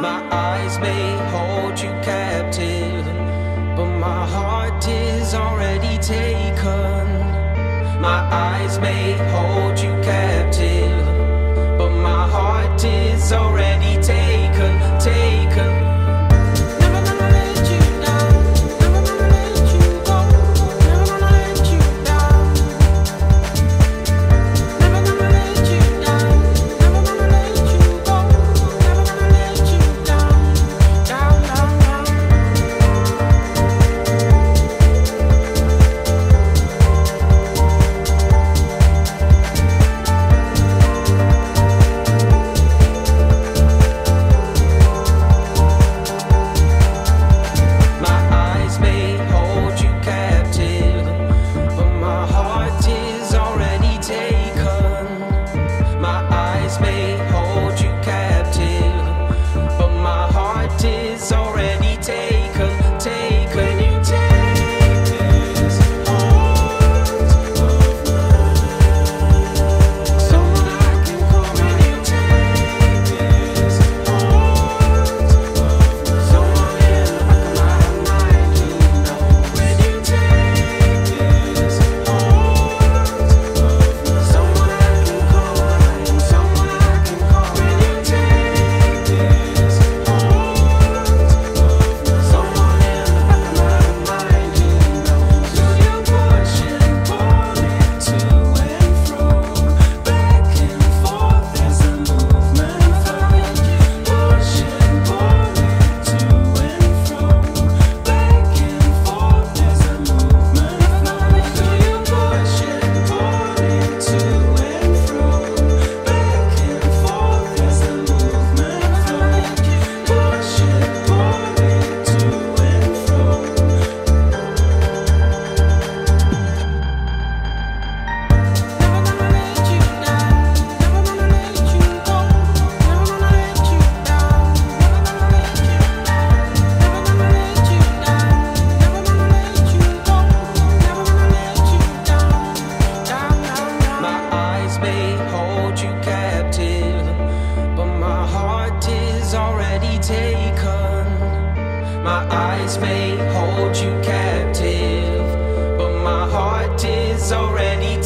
My eyes may hold you captive, but my heart is already taken. My eyes may hold you captive. My eyes may hold you captive, but my heart is already